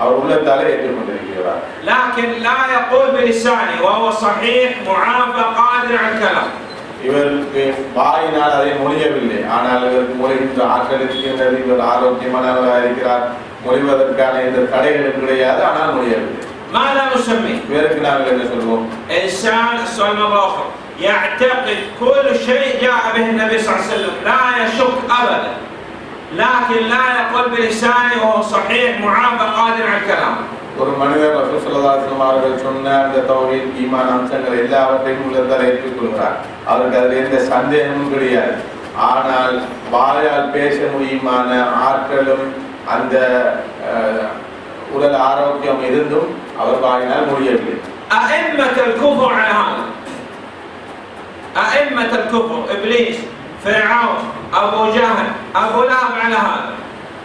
அவர் உள்ளத்தாலே ஏற்றுக்கொண்டிருக்கிறார் لكن لا يقول بلسانه وهو صحيح معافى قادر على الكلام இவருக்கு வாயினால் அதை மொழியவில்லை ஆனால் இவருக்கு மொழிகின்ற ஆற்றல் இருக்கின்றது இவர் ஆரோக்கியமானவராக இருக்கிறார் மொழிவதற்கான எந்த தடைகளும் கிடையாது ஆனால் மொழியவில்லை ماذا نسميه؟ இவருக்கு நாங்கள் என்ன சொல்வோம் إنسان السؤال مرة أخرى يعتقد كل شيء جاء به النبي صلى الله عليه وسلم لا يشك أبدا لكن لا يقول بلسانه وهو صحيح معافى قادر على الكلام ஒரு மனிதர் ரசூல் ஸல்லல்லாஹு அலைஹி வஸல்லம் அவர்கள் சொன்ன அந்த தௌஹீத் ஈமான் அம்சங்கள் எல்லாவற்றையும் உள்ளத்தால் ஏற்றுக்கொள்கிறார் அவருக்கு அதில் எந்த சந்தேகமும் கிடையாது ஆனால் வாயால் பேச முடியுமான ஆற்றலும் அந்த அஹ், உடல் ஆரோக்கியம் இருந்தும் அவர் வாயினால் முடியவில்லை أئمة الكفر على هذا أئمة الكفر إبليس فرعون أبو جهل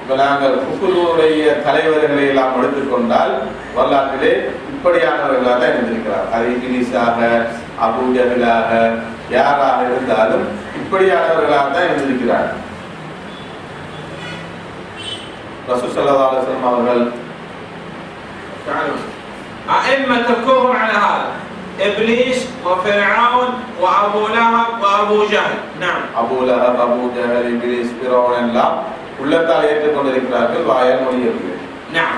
இப்போ நாங்கள் புக்குலூருடைய தலைவர்களை எல்லாம் எடுத்துக்கொண்டால் வரலாற்றிலே இப்படியானவர்களாக தான் இருந்திருக்கிறார். அது இங்கிலீஷாக அபூஜர்களாக யாராக இருந்தாலும் இப்படியானவர்களாக தான் இருந்திருக்கிறார். ரசூசல்லாசனம் அவர்கள் تعالوا أئمة الكفر على هذا إبليس وفرعون وأبو لهب وأبو جهل نعم அபூலஹப் அபூ ஜஹல் இப்லீஸ் ஃபிரௌன் எல்லாம் உள்ளத்தால் ஏற்றுக்கொண்டிருக்கிறார்கள் வாயால் மொழியவில்லை نعم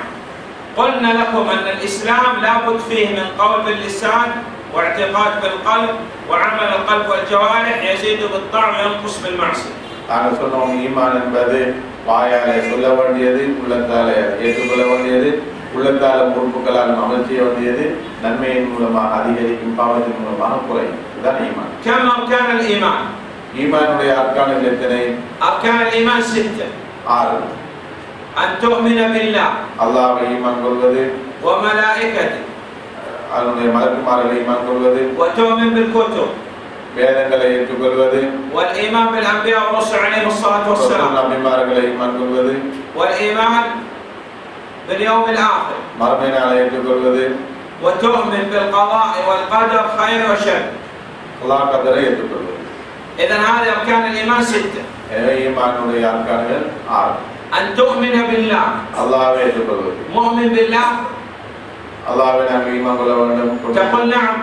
قلنا لكم أن الإسلام لابد فيه من قول باللسان واعتقاد بالقلب وعمل القلب والجوارح يزيد بالطاعة وينقص بالمعصية நாங்கள் சொன்னோம் ஈமான் என்பது வாயாலே சொல்ல வேண்டியது உள்ளத்தாலே ஏற்றுக்கொள்ள வேண்டியது உள்ளத்தால உறுப்புகளால் அமல் செய்ய வேண்டியது நன்மையின் மூலமாக அதிகரிக்கும் பாவத்தின் மூலமாக குறையும் இதுதான் ஈமான் كم أركان الإيمان؟ ஈமானுடைய அர்க்கானில் எத்தனை أركان الإيمان ستة ஆறு أن تؤمن بالله அல்லாஹ்வை ஈமான் கொள்வது وملائكته அதனுடைய மலக்குமார்களை ஈமான் கொள்வது وتؤمن بالكتب வேதங்களை ஏற்றுக்கொள்வது والإيمان بالأنبياء والرسل عليهم الصلاة ரசூல் والسلام நபிமார்களை ஈமான் கொள்வது والإيمان باليوم الآخر மறுமை நாளை ஏற்றுக்கொள்வது وتؤمن بالقضاء والقدر خير وشر அல்லாஹ் கதரை ஏற்றுக்கொள்வது إذا هذه أركان الإيمان ستة எனவே ஈமானுடைய அர்க்கான்கள் ஆறு أن تؤمن بالله அல்லாஹ்வை ஏற்றுக்கொள்வது مؤمن بالله அல்லாஹ்வை நாங்கள் ஈமான் கொள்ள வேண்டும் تقول نعم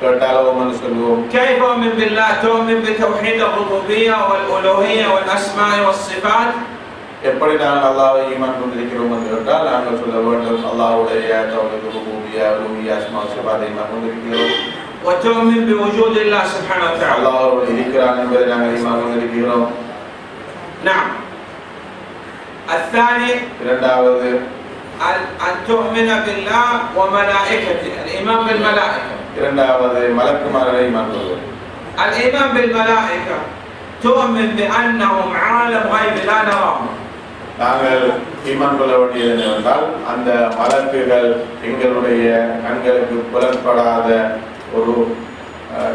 கேட்டாலும் சொல்லுவோம் كيف أؤمن بالله تؤمن بتوحيد الربوبية والألوهية والأسماء والصفات எப்படி நாங்கள் அல்லாஹ்வை ஈமான் கொண்டிருக்கிறோம் என்று கேட்டால் நாங்கள் சொல்ல வேண்டும் அல்லாஹ்வுடைய தௌஹீத் ருபூபியா உலூஹியா அஸ்மா சிபாதை ஈமான் கொண்டிருக்கிறோம் وتؤمن بوجود الله سبحانه وتعالى அல்லாஹ்வோடு இருக்கிறான் என்பதை நாங்கள் ஈமான் கொண்டிருக்கிறோம் نعم الثاني இரண்டாவது أن أن تؤمن بالله وملائكته الإيمان بالملائكة இரண்டாவது மலக்குமார்களை ஈமான் கொள்வது الإيمان بالملائكة تؤمن بأنهم عالم غيب لا نراهم நாங்கள் ஈமான் கொள்ள வேண்டியது அந்த மலக்குகள் எங்களுடைய கண்களுக்கு புலன்படாத ஒரு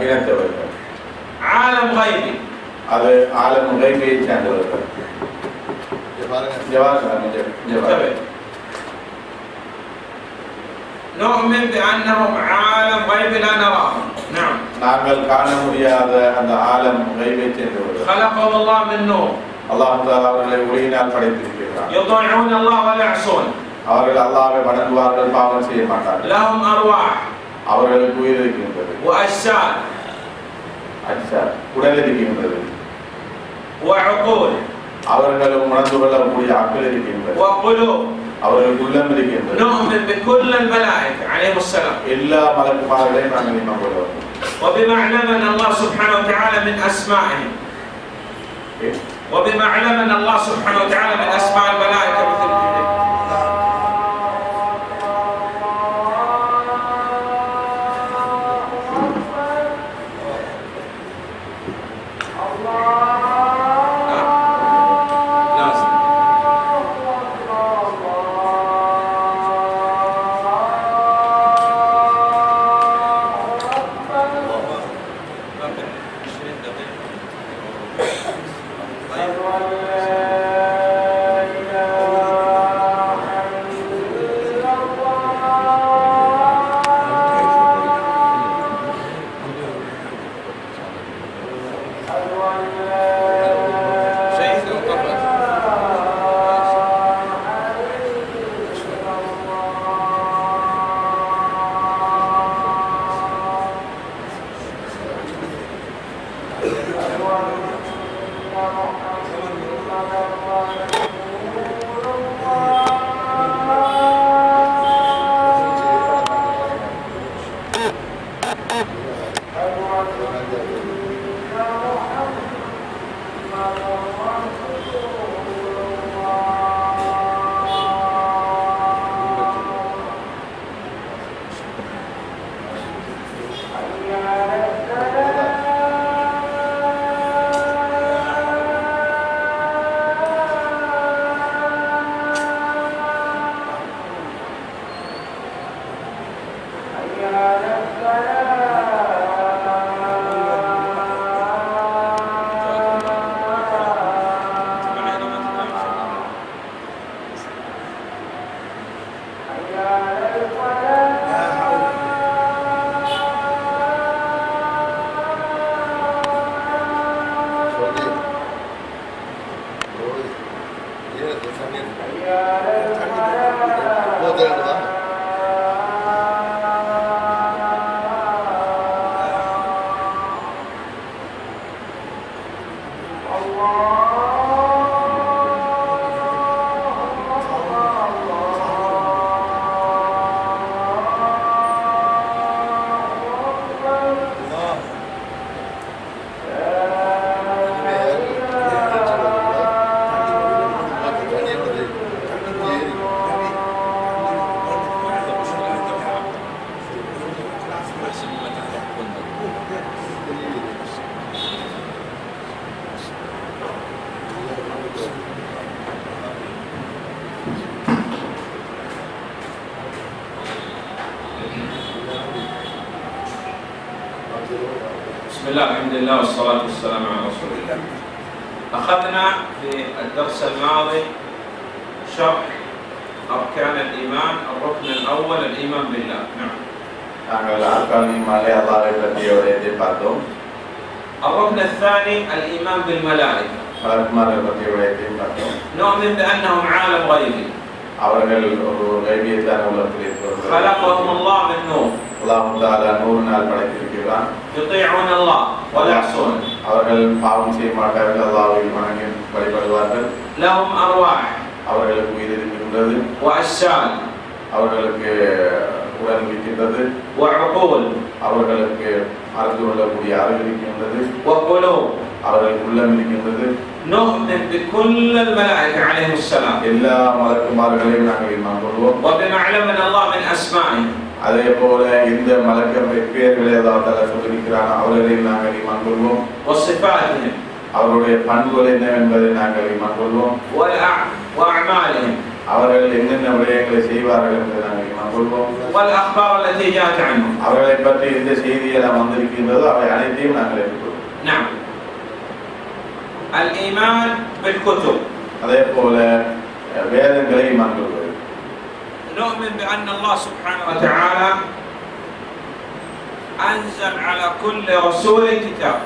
இனத்தவர்கள். ஆலம் கைபி அது ஆலம் கைபியை சேர்ந்தவர்கள். நாங்கள் காண முடியாத அந்த ஆலம் கைவை சேர்ந்தவர்கள். خلقهم الله من نور அல்லாஹ் தாலா அவர்களை ஒளியினால் படைத்திருக்கிறார் يطيعون الله ولا يعصون அவர்கள் அல்லாஹ்வை வணங்குவார்கள் பாவம் செய்ய மாட்டார்கள் لهم أرواح அவர்களுக்கு உயிர் இருக்கின்றது وأجساد அச்சா உடல் இருக்கின்றது وعقول அவர்களும் உணர்ந்து கொள்ளக்கூடிய ஆக்கள் இருக்கின்றது وقلوب அவர்களுக்கு உள்ளம் இருக்கின்றது نؤمن بكل الملائكة عليهم السلام எல்லா மலக்குமார்களையும் நாங்கள் இனம் கொள்வோம் وبما علمنا الله سبحانه وتعالى من أسمائهم وبما علمنا الله سبحانه وتعالى من أسماء الملائكة الركن الأول الإيمان بالله نعم நாங்கள் ஆட்காணி மலை அல்லாவை பற்றிய விடயத்தை பார்த்தோம் الركن الثاني الإيمان بالملائكة மலக்குமார்கள் பற்றிய விடயத்தையும் பார்த்தோம் نؤمن بأنهم عالم غيبي அவர்கள் ஒரு கைவியத்தான உலகத்தில் இருக்கிறவர்கள் خلقهم الله من نور அல்லாஹு தாலா நூறு நாள் படைத்திருக்கிறான் يطيعون الله ولا يعصونه அவர்கள் பாவம் செய்ய மாட்டார்கள் அல்லாவை வணங்கி வழிபடுவார்கள் لهم أرواح அவர்களுக்கு உயிர் இருக்கின்றது وأجساد அவர்களுக்கு உடல் இருக்கின்றது وعقول அவர்களுக்கு அறிந்து கொள்ளக்கூடிய அறிவு இருக்கின்றது وقلوب அவர்களுக்கு உள்ளம் இருக்கின்றது نؤمن بكل الملائكة عليهم السلام எல்லா மலக்குமார்களையும் நாங்கள் ஈமான் கொள்வோம் وبما علمنا الله من أسمائهم அதே போல இந்த மலக்க பெயர்களை அதாவது சொல்லியிருக்கிறான் அவர்களையும் நாங்கள் ஈமான் கொள்வோம் وصفاتهم அவருடைய பண்புகள் என்னவென்பதை நாங்கள் ஈமான் கொள்வோம் والأع- وأعمالهم அவர்கள் என்னென்ன விடயங்களை செய்வார்கள் என்று நாங்கள் கொள்வோம் அவர்களை பற்றி எந்த செய்தியெல்லாம் வந்திருக்கின்றதோ அவை அனைத்தையும் நாங்கள் ஏற்றுக்கொள்வோம் الإيمان بالكتب அதே போல வேதங்களை ஈமான் கொள்வது نؤمن بأن الله سبحانه وتعالى أنزل على كل رسول كتاب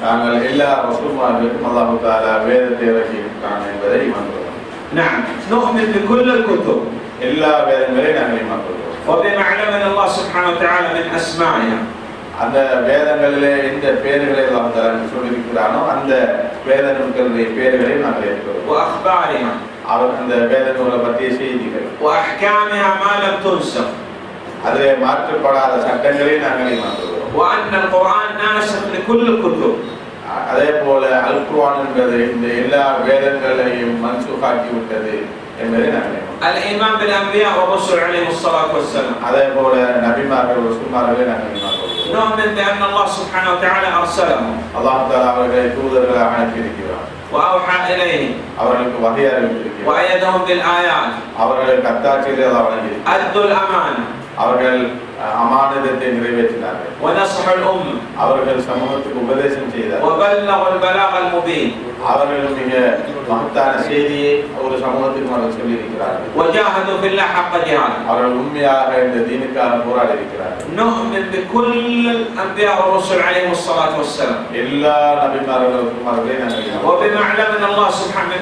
நாங்கள் எல்லா ரசூல்மார்களுக்கும் அல்லாஹு தாலா வேதத்தை இறக்கியிருக்கான் என்பதை ஈமான் கொள்வோம் نعم نؤمن بكل الكتب எல்லா வேதங்களையும் நாங்கள் ஈமான் கொள்வோம் وبما علمنا الله سبحانه وتعالى من أسمائها அந்த வேதங்களிலே எந்த பேர்களை அல்லாஹ் தாலா சொல்லியிருக்கிறானோ அந்த வேத நூல்களுடைய பேர்களை நாங்கள் ஏற்றுக்கொள்வோம் وأخبارها அவர் அந்த வேத நூலை பற்றிய செய்திகள் وأحكامها ما لم تنسخ அதிலே மாற்றப்படாத சட்டங்களை நாங்கள் ஈமான் கொள்வோம் وأن القرآن ناسخ لكل الكتب அதே போல அல் குர்ஆன் என்பது இந்த எல்லா வேதங்களையும் மன்சூகாக்கி விட்டது என்பதை நாங்கள் ஈமான் கொள்வோம். الإيمان بالأنبياء والرسل عليهم الصلاة والسلام அதே போல நபிமார்கள் ரசூல்மார்களை நாங்கள் ஈமான் கொள்வோம் نؤمن بأن الله سبحانه وتعالى أرسلهم அல்லாஹ் தாலா அவர்களை தூதர்களாக அனுப்பியிருக்கிறார் وأوحى إليهم அவர்களுக்கு வகை அறிவித்திருக்கிறார் وأيدهم بالآيات அவர்களுக்கு அத்தாட்சிகளை அல்லாஹ் வழங்கியிருக்கிறார் أدوا الأمانة அவர்கள் அஹ், அமானிதத்தை நிறைவேற்றினார்கள் ونصحوا الأمة அவர்கள் சமூகத்துக்கு உபதேசம் செய்தார்கள் وبلغوا البلاغ المبين அவர்கள் மிக மகத்தான செய்தியை ஒரு சமூகத்துக்கு அவர்கள் சொல்லியிருக்கிறார்கள் وجاهدوا في الله حق جهاده அவர்கள் உண்மையாக இந்த தீனுக்காக போராடி இருக்கிறார்கள் نؤمن بكل الأنبياء والرسل عليهم الصلاة والسلام எல்லா நபிமார்களுக்கும் அவர்களை நாங்கள் ஈமான் கொள்வோம். وبما علمنا الله سبحانه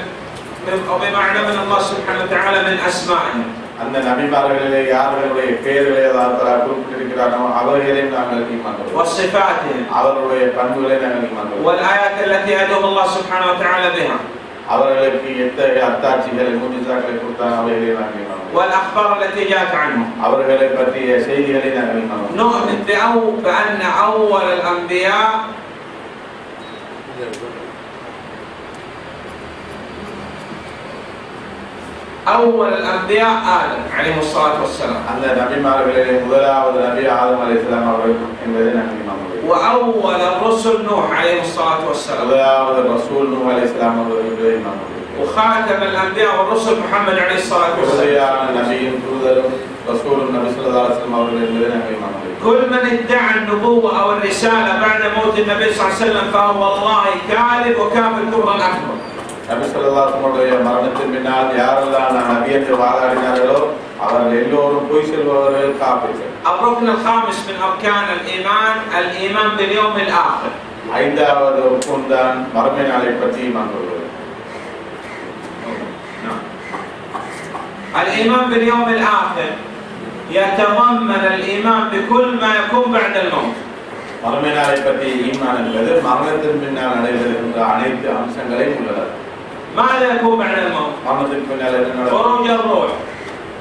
وبما علمنا الله سبحانه وتعالى من أسمائهم அந்த நபிமார்களிலே யார்களுடைய பெயர்களை அல்லாஹ் குறிப்பிட்டிருக்கிறானோ அவர்களையும் நாங்கள் ஈமான் கொள்வோம். وصفاتهم அவர்களுடைய பண்புகளை நாங்கள் ஈமான் கொள்வோம். والآيات التي يدعو الله سبحانه وتعالى بها அவர்களுக்கு எத்தகைய அத்தாட்சிகளை முஜிசாக்களை கொடுத்தானோ அவைகளை நாங்கள் ஈமான் கொள்வோம். والأخبار التي جاءت عنهم அவர்களை பற்றிய செய்திகளை நாங்கள் ஈமான் கொள்வோம். نؤمن بأو بأن أول الأنبياء أول الأنبياء آدم عليه الصلاة والسلام அந்த நபிமார்களிலே முதலாவது நபி ஆதம் அலைஹிஸ்ஸலாம் அவர்கள் என்பதை நாங்கள் ஈமான் கொள்வோம். وأول الرسل نوح عليه الصلاة والسلام முதலாவது ரசூல் நூ அலைஹிஸ்ஸலாம் அவர்கள் என்பதை ஈமான் கொள்வோம். وخاتم الأنبياء والرسل محمد عليه الصلاة والسلام உறுதியான நபியும் தூதரும் ரசூலும் நபி ஸல்லல்லாஹு அலைஹி வஸல்லம் அவர்கள் என்பதை நாங்கள் ஈமான் கொள்வோம். كل من ادعى النبوة أو الرسالة بعد موت النبي صلى الله عليه وسلم فهو والله كاذب وكافر كفرا أكبر நபி ஸல்லல்லாஹு மரணத்தின் பின்னால் யாரெல்லாம் நான் நபி என்று வாதாடினார்களோ அவர்கள் எல்லோரும் பொய் சொல்பவர்கள் காப்பீர்கள் الركن الخامس من أركان الإيمان الإيمان باليوم الآخر ஐந்தாவது ஒப்பும் தான் மறுமை நாளை பற்றி ஈமான் கொள்வது نعم. الإيمان باليوم الآخر يتضمن الإيمان بكل ما يكون بعد الموت மறுமை நாளை பற்றி ஈமான் என்பது மரணத்தின் பின்னால் நடைபெறுகின்ற அனைத்து அம்சங்களையும் உள்ளது ماذا يكون بعد الموت؟ மரணத்துக்கு பின்னால் என்ன நடக்கும் خروج الروح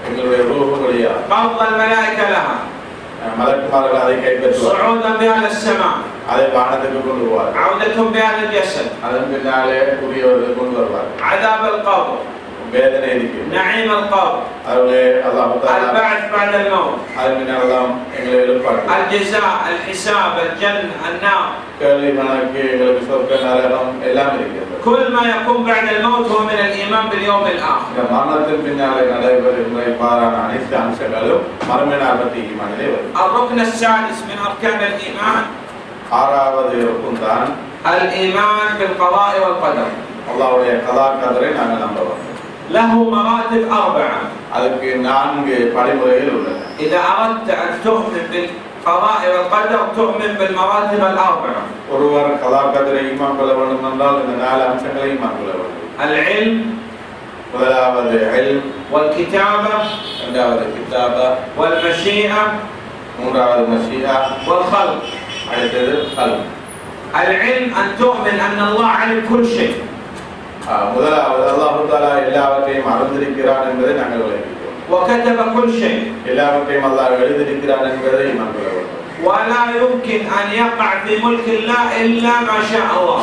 எங்களுடைய ரூபுடைய قبض الملائكة لها மலக்குமார்கள் அதை கைப்பற்றுவார் صعودا بها إلى السماء அதை வானத்துக்கு கொண்டு வருவார் عودتهم بها للجسد அதன் பின்னாலே உரியவர்கள் கொண்டு வருவார் عذاب القبر வேதனை இருக்கு نعيم القبر அவர்களே அல்லாஹ் البعث بعد الموت அதன் பின்னால் எல்லாம் எங்களை எழுப்பாட்டு الجزاء الحساب الجنة النار கேள்வி கணக்கு எங்களுக்கு சொர்க்க நரகம் எல்லாம் இருக்கிறது كل ما يكون بعد الموت هو من الإيمان باليوم الآخر இந்த மரணத்தின் பின்னாலே நடைபெறுகின்ற இவ்வாறான அனைத்து அம்சங்களும் மறுமை நாள் பற்றி ஈமானிலே வரும் الركن السادس من أركان الإيمان ஆறாவது இருக்கும் தான் الإيمان بالقضاء والقدر அல்லாவுடைய கதாக்கதரை நாங்கள் நம்புவோம் له مراتب أربعة அதுக்கு நான்கு படிமுறைகள் உள்ளன إذا أردت أن تؤمن بالقضاء والقدر تؤمن بالمراتب الأربعة ஒருவர் கதாக்கதரை ஈமான் கொள்ள வேண்டும் என்றால் இந்த நாலு அம்சங்களை ஈமான் கொள்ள வேண்டும் العلم முதலாவது இல்ம் والكتابة இரண்டாவது கித்தாபா والمشيئة மூன்றாவது மஷியா والخلق அடுத்தது கல் العلم أن تؤمن أن الله علم كل شيء முதலாவது அல்லாஹு தாலா எல்லாவற்றையும் அறிந்திருக்கிறான் என்பதை நாங்கள் விளங்குகிறோம் وكتب كل شيء எல்லாவற்றையும் அல்லாஹ் எழுதியிருக்கிறான் என்பதை ஈமான் கொள்ள வேண்டும் ولا يمكن أن يقع في ملك الله إلا ما شاء الله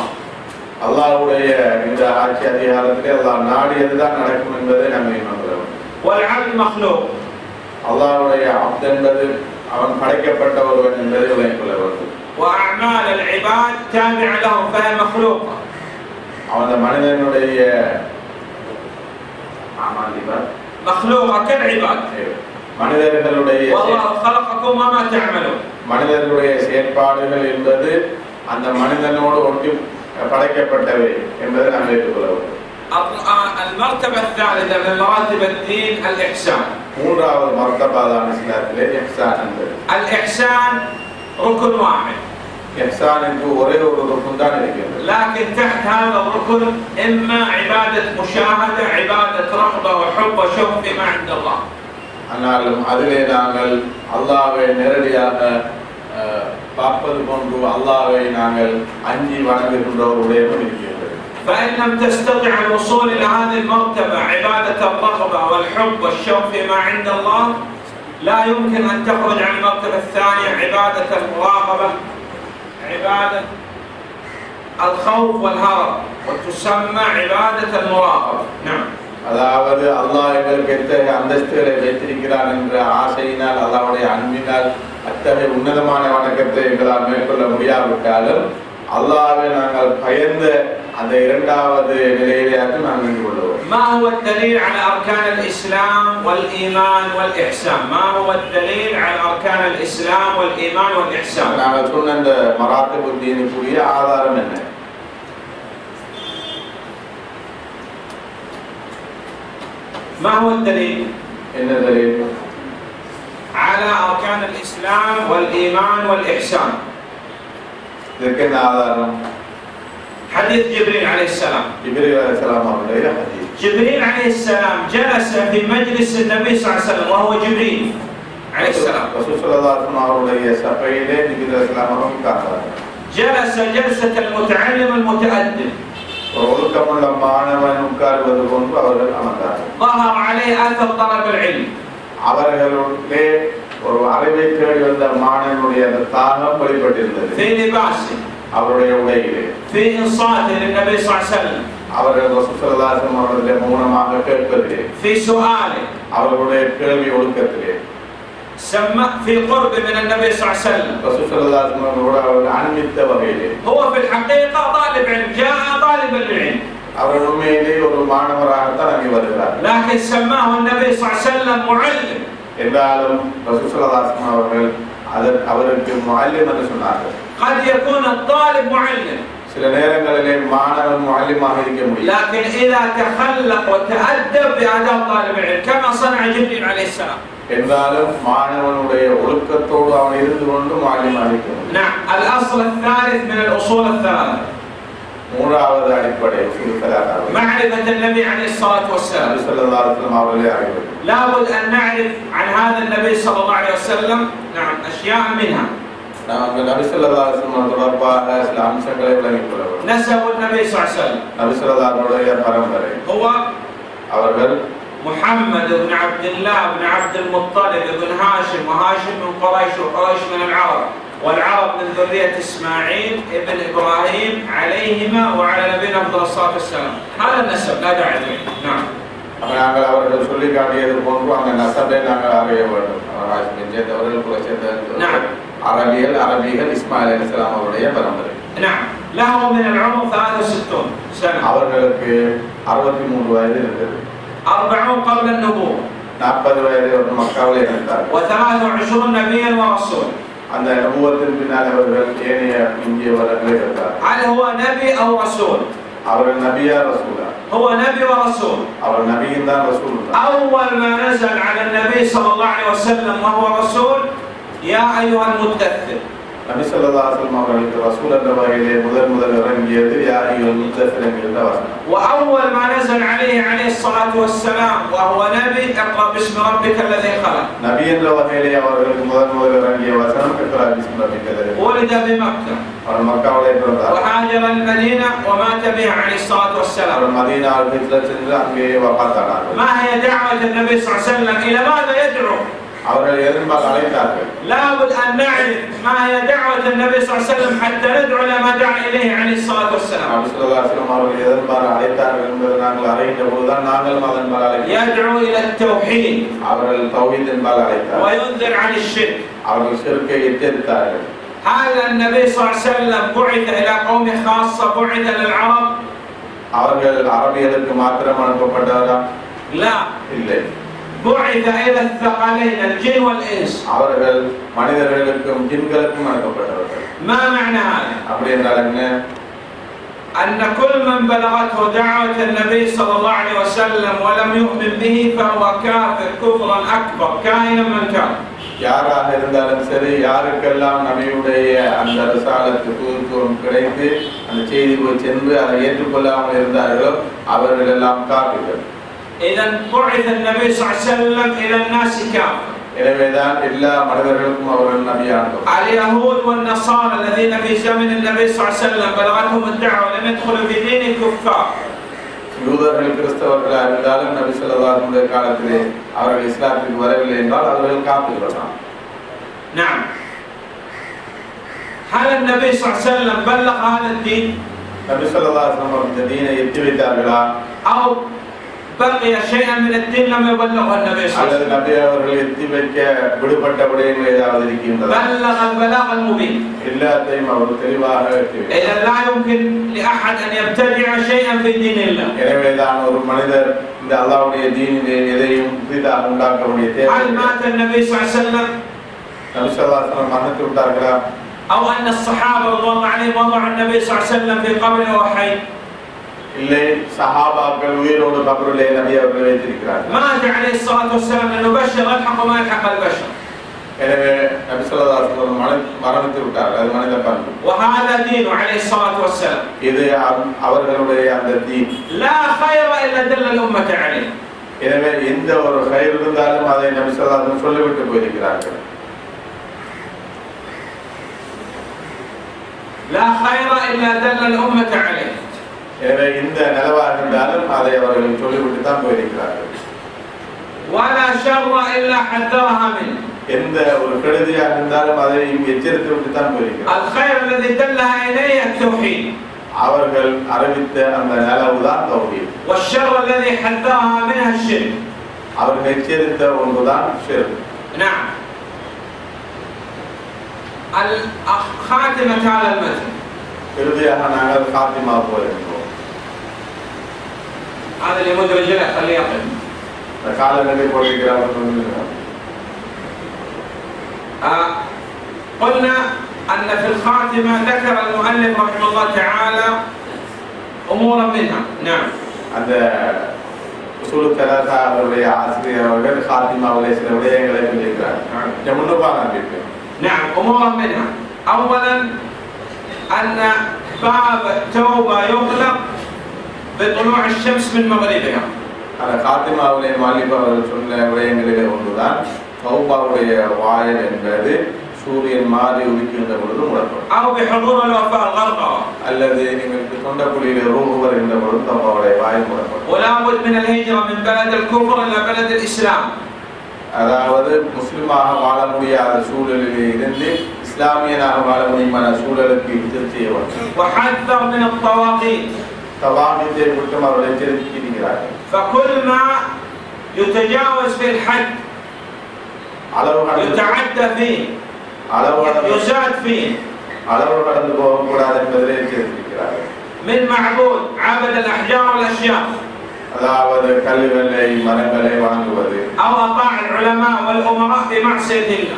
அல்லாஹ்வுடைய இந்த ஆட்சி அதிகாரத்திலே அல்லாஹ் நாடியதுதான் நடக்கும் என்பதை நாங்கள் ஈமான் கொள்ள வேண்டும் والعبد مخلوق அல்லாஹ்வுடைய அப்த் என்பது அவன் படைக்கப்பட்ட ஒருவன் என்பதை விளங்கிக் கொள்ள வேண்டும் وأعمال العباد تابعة له فهي مخلوقة அவன் அந்த மனிதனுடைய ஆமாம் இவர். مخلوقة كالعباد மனிதர்களுடைய والله خلقكم وما تعملون மனிதர்களுடைய செயற்பாடுகள் என்பது அந்த மனிதனோடு ஒட்டி படைக்கப்பட்டவை என்பதை நாம் ஏற்றுக்கொள்ள வேண்டும் الر- المرتبة الثالثة من مراتب الدين الإحسان மூன்றாவது மர்த்தபாதான இஸ்லாத்திலே எஹ்சான் என்பது الإحسان ركن واحد எஹ்சானுக்கு ஒரே ஒரு ருக்கும் தான் இருக்கிறது لكن تحت هذا الركن إما عبادة مشاهدة عبادة رغبة وحب وشوق فيما عند الله ஆனாலும் அதிலே நாங்கள் அல்லாஹ்வை நேரடியாக அஹ், பார்ப்பது போன்று அல்லாஹ்வை நாங்கள் அஞ்சி வணங்குகின்ற ஒரு உடையமும் இருக்கிறது فإن لم تستطع الوصول إلى هذه المرتبة عبادة الرغبة والحب والشوق فيما عند الله لا يمكن أن تخرج عن المرتبة الثانية عبادة المراقبة عبادة الخوف والهرب وتسمى عبادة المراقبة نعم அதாவது அல்லாஹ் எங்களுக்கு எத்தகைய அந்தஸ்துகளை வைத்திருக்கிறான் என்ற ஆசையினால் அல்லாஹ்வுடைய அன்பினால் அத்தகைய உன்னதமான வணக்கத்தை எங்களால் மேற்கொள்ள முடியாவிட்டாலும் அல்லாஹ்வை நாங்கள் பயந்த அந்த இரண்டாவது நிலையிலேயாவது நாங்கள் நின்று கொள்வோம் ما هو الدليل على أركان الإسلام والإيمان والإحسان؟ ما هو الدليل على أركان الإسلام والإيمان والإحسان؟ நாங்கள் சொன்ன இந்த மராத்து புத்தியினுக்குரிய ஆதாரம் என்ன ما هو الدليل என்ன தலீல் على أركان الإسلام والإيمان والإحسان؟ இதற்கு என்ன ஆதாரம் حديث جبريل عليه السلام இப்ரீல் அலைஹிஸ்ஸலாம் அவருடைய ஹதீஸ் جبريل عليه السلام جلس في مجلس النبي صلى الله عليه وسلم وهو جبريل عليه السلام ரசூல் ஸல்லல்லாஹு அலைஹி வஸல்லம் அவருடைய சபையிலே ஜிப்ரீல் அலைஹிஸ்ஸலாம் அவர்கள் உட்கார்ந்தார்கள் جلس جلسة المتعلم المتأدب ஒரு ஒழுக்கமுள்ள மாணவன் உட்காருவது போன்று அவர்கள் அமர்ந்தார்கள் ظهر عليه أثر طلب العلم அவர்களுடைய ஒரு அறிவை தேடி வந்த மாணவனுடைய அந்த தாகம் வெளிப்பட்டிருந்தது في لباسه அவருடைய உடையிலே في إنصاته للنبي صلى الله عليه وسلم அவர்கள் ரசூசல்லாசம் அவர்களை மௌனமாக கேட்பதிலே في سؤاله அவர்களுடைய கேள்வி ஒழுக்கத்திலே سمى في قرب من النبي صلى الله عليه وسلم ரசூசல்லாசம் அவர்களோடு அவர்கள் அனுமதித்த வகையிலே هو في الحقيقة طالب علم جاء طالبا للعلم அவர் உண்மையிலே ஒரு மாணவராகத்தான் அங்கே வருகிறார் لكن سماه النبي صلى الله عليه وسلم معلم என்றாலும் ரசூசல்லாசம் அவர்கள் அதற்கு அவருக்கு முஅல்லிம் என்று சொன்னார்கள் قد يكون الطالب معلم சில நேரங்களிலே மாணவன் முஅல்லிமாக இருக்க முடியும் لكن إذا تخلق وتأدب بآداب طالب العلم كما صنع جبريل عليه السلام என்றாலும் மாணவனுடைய ஒழுக்கத்தோடு அவன் இருந்து கொண்டு முஅல்லிமாக இருக்க முடியும் نعم الأصل الثالث من الأصول الثلاثة மூன்றாவது அடிப்படை உசூல் ஸலாத்தாவது. معرفة النبي عليه الصلاة والسلام நபி ஸல்லல்லாஹு அலைஹி வஸல்லம் அவர்களே அறிவது لابد أن نعرف عن هذا النبي صلى الله عليه وسلم نعم أشياء منها நாங்கள் நபி ஸல்லல்லாஹு அலைஹி வஸல்லம் தொடர்பாக சில அம்சங்களை விளங்கிக் கொள்ள வேண்டும் نسب النبي صلى الله عليه وسلم நபி ஸல்லல்லாஹுடைய பரம்பரை هو அவர்கள் محمد بن عبد الله بن عبد المطلب بن هاشم وهاشم من قريش وقريش من العرب والعرب من ذرية إسماعيل ابن إبراهيم عليهما وعلى நபியினா أفضل الصلاة والسلام هذا النسب لا داعي له نعم அப்ப நாங்கள் அவர்கள் சொல்லி காட்டியது போன்று அந்த நசபை நாங்கள் அறிய வேண்டும் அவர் ஹாஷ்மின் சேர்ந்தவர்கள் குல சேர்ந்தவர்கள் نعم. அரபியல் அரபிகள் இஸ்மாயில் அலிஸ்லாம் அவருடைய பரம்பரை نعم له من العمر 63 سنة அவர்களுக்கு அறுபத்தி மூன்று வயது இருந்தது أربعون قبل النبوة நாற்பது வயது ஒரு மக்காவில் இருந்தார்கள் و23 نبيا ورسول அந்த அனுபவத்தின் பின்னால் அவர்கள் ஏனைய இந்தியவர்களை இருந்தார் هل هو نبي أو رسول؟ அவர்கள் நபியா ரசூலா هو نبي ورسول அவர் நபியும் தான் ரசூல் தான் أول ما نزل على النبي صلى الله عليه وسلم وهو رسول يا أيها المدثر நபி சொல்லா சொல்லம் அவர்களுக்கு ரசூல் என்ற مدر முதல் முதல் يا أيها முத்தசிலம் من வசனம் وأول ما نزل عليه عليه الصلاة والسلام وهو نبي اقرأ باسم ربك الذي خلق. نبي الله வகையிலே அவர்களுக்கு முதல் முதல் இறங்கிய وسلم اقرأ باسم ربك الذي خلق. ولد بمكة. ومكة மக்காவிலே பிறந்தார் وهاجر المدينة ومات بها عليه الصلاة والسلام. المدينة மதீனா ஹிஜ்ரத் சென்று وقتل. ما هي دعوة النبي صلى الله عليه وسلم؟ إلى ماذا يدعو؟ அவர்கள் எதன்பால் அழைத்தார்கள் لابد أن نعرف ما هي دعوة النبي صلى الله عليه وسلم حتى ندعو إلى ما دعا إليه عليه الصلاة والسلام நபி ஸல்லல்லாஹு அலைஹி வஸல்லம் அவர்கள் எதன்பால் அழைத்தார்கள் என்பதை நாங்கள் அறிகின்ற போதுதான் நாங்களும் அதன்பால் அழைத்தோம் يدعو إلى التوحيد அவர்கள் தௌஹீத் என்பால் அழைத்தார்கள் وينذر عن الشرك அவர்கள் சிறுக்கை எச்சரித்தார்கள் هل النبي صلى الله عليه وسلم بعث إلى قوم خاصة بعث للعرب؟ அவர்கள் அரபியலுக்கு மாத்திரம் அனுப்பப்பட்டாரா لا இல்லை بعث إلى الثقلين الجن والإنس அவர்கள் மனிதர்களுக்கும் ஜின்களுக்கும் அனுப்பப்பட்டவர்கள் ما معنى هذا؟ அப்படி என்றால் என்ன أن كل من بلغته دعوة النبي صلى الله عليه وسلم ولم يؤمن به فهو كافر كفرا أكبر كائنا من كان யாராக இருந்தாலும் சரி யாருக்கெல்லாம் நபியுடைய அந்த ரசாலத்து தூத்துவம் கிடைத்து அந்த செய்தி போய் சென்று அதை ஏற்றுக்கொள்ளாமல் இருந்தார்களோ அவர்கள் எல்லாம் காப்பீர்கள் إذا بعث النبي صلى الله عليه وسلم إلى الناس كافة எனவேதான் எல்லா மனிதர்களுக்கும் அவர்கள் நபியானவர் اليهود والنصارى الذين في زمن النبي صلى الله عليه وسلم بلغتهم الدعوة لم يدخلوا في دين الكفار யூதர்கள் கிறிஸ்தவர்களாக இருந்தாலும் நபி சொல்லதாருடைய காலத்திலே அவர்கள் இஸ்லாத்துக்கு வரவில்லை என்றால் அவர்கள் காப்பீர்கள் தான் نعم هل النبي صلى الله عليه وسلم بلغ هذا الدين நபி சொல்லதாசனம் இந்த தீனை எத்தி வைத்தார்களா أو بقي شيئا من الدين لم يبلغه النبي صلى الله عليه அல்லது وسلم நபி அவர்கள் எத்தி வைக்க விடுபட்ட விடயங்கள் ஏதாவது இருக்கின்றதா بلغ البلاغ المبين எல்லாத்தையும் அவர் தெளிவாக எத்தி வைத்தார். إذا لا يمكن لأحد أن يبتدع شيئا في دين الله எனவேதான் ஒரு மனிதர் இந்த அல்லாஹ்வுடைய தீனிலே எதையும் புதிதாக உண்டாக்க வேண்டிய هل தேவை مات النبي صلى الله عليه وسلم நபிசல்லாசனம் மன்னித்து விட்டார்களா أو أن الصحابة رضي الله عليهم وضعوا النبي صلى الله عليه وسلم في قبره وهو حي இல்லை சஹாபாக்கள் உயிரோடு கபருலே நபி அவர்கள் வைத்திருக்கிறார்கள் مات عليه الصلاة والسلام لأنه بشر يلحق ما يلحق البشر எனவே நபிசல்லாசனம் மரணித்து விட்டார்கள் அது மனித பண்பு وهذا دينه عليه الصلاة والسلام இது அவ- அவர்களுடைய அந்த தீன் لا خير إلا دل الأمة عليه எனவே எந்த ஒரு கயிறு இருந்தாலும் அதை நபிசல்லாசனம் சொல்லிவிட்டு போயிருக்கிறார்கள் لا خير إلا دل الأمة عليه எனவே இந்த நிலவாக இருந்தாலும் அதை அவர்கள் சொல்லிவிட்டு தான் போயிருக்கிறார்கள் ولا شر إلا حذرها منه எந்த ஒரு கெடுதியாக இருந்தாலும் அதை எச்சரித்து விட்டு தான் போயிருக்கிறார்கள் الخير الذي دلها إليه التوحيد அவர்கள் அறிவித்த அந்த நிலவு தான் தௌஹீத் والشر الذي حذرها منها الشرك அவர்கள் எச்சரித்த ஒன்றுதான் ஷிர்க் نعم ال- خاتمة هذا المتن இறுதியாக நாங்கள் காத்திமா போயிருக்கிறோம் هذا اللي مدرج له خليه يقف இந்த காலநிலை போயிருக்கிறவர்கள் آه، قلنا أن في الخاتمة ذكر المؤلف رحمه الله تعالى أمورا منها نعم அந்த உசூலு தலாத்தா அவருடைய ஆசிரியர் அவர்கள் ஹாத்திமாவுடைய சில விடயங்களை சொல்லியிருக்கிறார் கொஞ்சம் முன்னுப்பாங்க இருக்கு نعم أمورا منها أولا أن باب التوبة يغلق بطلوع الشمس من مغربها அந்த ஹாத்திமாவுடைய மாலிபா அவர்கள் சொன்ன விடயங்களிலே ஒன்றுதான் சௌபாவுடைய வாயல் என்பது சூரியன் மாறி உதிக்கின்ற பொழுது முடப்படும் أو بحضور الوفاة الغرقى அல்லது நீங்கள் தொண்டக்குழியில ரூபு வருகின்ற பொழுது சௌபாவுடைய வாயில் முடப்படும் ولا بد من الهجرة من بلد الكفر إلى بلد الإسلام அதாவது முஸ்லிமாக வாழ முடியாத சூழலில் இருந்து இஸ்லாமியனாக வாழ முடியுமான சூழலுக்கு இது طبعا دي المجتمع ولا فكل ما يتجاوز في الحد. على يتعدى فيه. على يزاد فيه. على من معبود عبد الأحجار والاشياء أو أطاع العلماء والأمراء في معصية الله.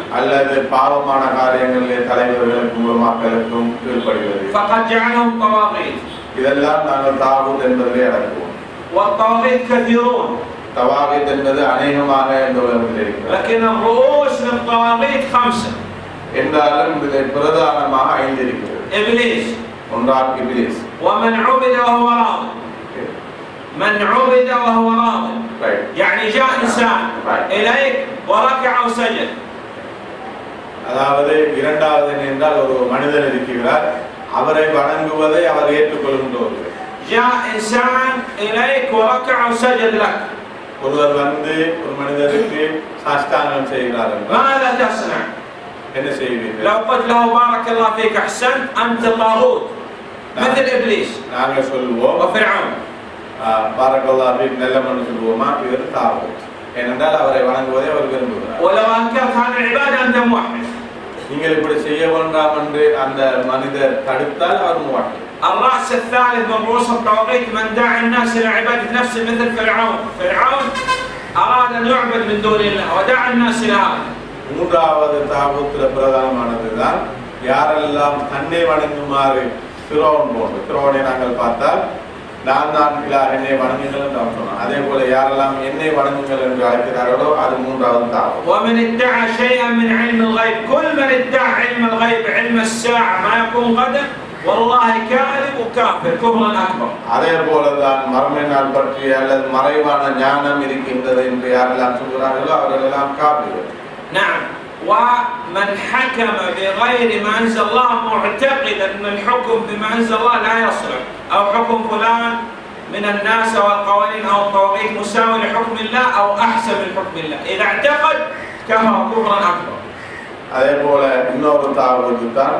فقد جعلهم طواغيت. இதெல்லாம் நாங்கள் தாவூத் என்பதிலே அடக்குவோம் والطواغيت كثيرون தவாகித் என்பது அநேகமாக இந்த உலகத்தில் இருக்கிறது لكن الرؤوس للطواغيت خمسة என்றாலும் இதில் பிரதானமாக ஐந்து இருக்கிறது إبليس ஒன்றால் இபிலிஸ் ومن عبد وهو راض من عبد وهو راض Right. يعني جاء إنسان إليك وركع وسجد அதாவது இரண்டாவது என்றால் ஒரு மனிதர் இருக்கிறார் அவரை வணங்குவதை அவர் ஏற்றுக்கொள்கின்றவர் جاء إنسان إليك وركع وسجد لك ஒருவர் வந்து ஒரு மனிதருக்கு சாஷ்டாங்கம் செய்கிறார் என்றால் ماذا تصنع؟ என்ன செய்வீர்கள் لو قلت له بارك الله فيك أحسنت أنت طاغوت مثل إبليس நாங்கள் சொல்லுவோம் وفرعون பாரகல்லா நல்ல மனு சொல்லுவோமா இவர் தாவும் ஏனென்றால் அவரை வணங்குவதை அவர் விரும்புகிறார் ولو أنكرت هذه العبادة أنت موحد நீங்கள் இப்படி செய்ய வேண்டாம் என்று அந்த மனிதர் தடுத்தால் அவர் மூவாட்டி الرأس الثالث من رؤوس الطواغيت من دعا الناس إلى عبادة نفسه مثل فرعون فرعون أراد أن يعبد من دون الله ودعا الناس إلى هذا மூன்றாவது தாபத்துல பிரதானமானதுதான் யாரெல்லாம் தன்னை வணங்குமாறு திரோன் போன்று திரோனை நாங்கள் பார்த்தால் நான் தான் இலா என்னை வணங்குங்கள் என்று அவன் சொன்னான் அதே போல யாரெல்லாம் என்னை வணங்குங்கள் என்று அழைக்கிறார்களோ அது மூன்றாவது தாபம் ومن ادعى شيئا من علم الغيب كل من ادعى علم الغيب علم الساعة ما يكون غدا والله كاذب وكافر كفرا أكبر அதே போலதான் மறுமை நாள் பற்றி அல்லது மறைவான ஞானம் இருக்கின்றது என்று யாரெல்லாம் சொல்கிறார்களோ அவர்கள் எல்லாம் காப்பீர்கள் نعم ومن حكم بغير ما انزل الله معتقدا ان الحكم بما انزل الله لا يصلح او حكم فلان من الناس او القوانين او الطواغيت مساوي لحكم الله او احسن من حكم الله اذا اعتقد كفر كفرا اكبر அதே போல இன்னொரு தாவலுக்கு தான்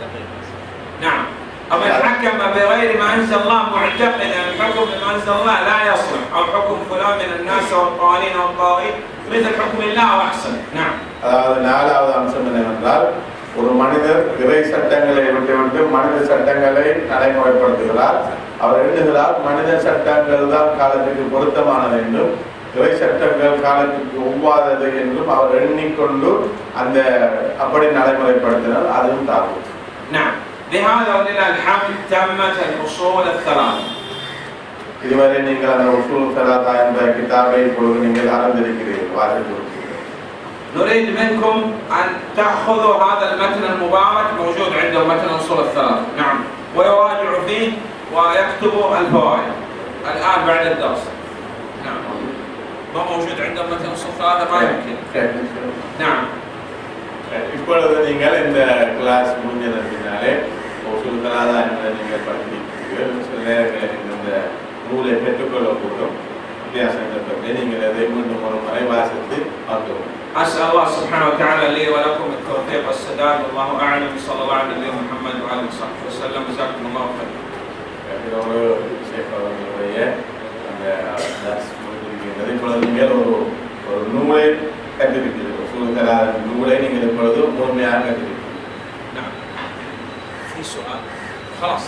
نعم ومن حكم بغير ما انزل الله معتقدا ان الحكم بما انزل الله لا يصلح او حكم فلان من الناس او القوانين او الطواغيت مثل حكم الله او احسن نعم அதாவது நாலாவது அம்சம் என்னவென்றால் ஒரு மனிதர் இறை சட்டங்களை விட்டுவிட்டு மனித சட்டங்களை நடைமுறைப்படுத்துகிறார் அவர் எண்ணுகிறார் மனித சட்டங்கள் தான் காலத்துக்கு பொருத்தமானது என்றும் இறை சட்டங்கள் காலத்துக்கு ஒவ்வாதது என்றும் அவர் எண்ணிக்கொண்டு அந்த அப்படி நடைமுறைப்படுத்தினால் அதுவும் தாக்கும் نعم بهذا ولله الحمد تمت الاصول الثلاث இதுவரை நீங்கள் அந்த உசூல் சலாத்தா என்ற கிதாபை இப்பொழுது நீங்கள் அறிந்திருக்கிறீர்கள் வாசித்து نريد منكم ان تاخذوا هذا المتن المبارك موجود عندهم متن الاصول الثلاث نعم ويراجعوا فيه ويكتبوا الفوائد الان بعد الدرس نعم ما موجود عندهم متن الاصول الثلاثه ما يمكن نعم இப்பொழுது நீங்கள் இந்த கிளாஸ் முடிஞ்சதற்பினாலே உசூல் சலாதா என்பதை நீங்கள் படிக்கிறீர்கள் சில நேரங்களில் நீங்கள் இந்த நூலை பெற்றுக்கொள்ளக்கூடும் வித்தியாசங்களை பற்றி நீங்கள் அதை மீண்டும் ஒரு முறை வாசித்து பார்க்கவும் اسال الله سبحانه وتعالى لي ولكم التوفيق والسداد والله اعلم صلى الله على نبينا محمد وعلى اله وصحبه وسلم جزاكم الله خيرا இதோடு ஷேக் அவர்களுடைய அந்த கிளாஸ் முடிந்திருக்கின்றது இப்பொழுது நீங்கள் ஒரு ஒரு நூலை கற்றிருக்கிறீர்கள் உசூல் சலாதா நூலை நீங்கள் இப்பொழுது முழுமையாக கற்றிருக்கிறீர்கள் نعم في سؤال. خلاص.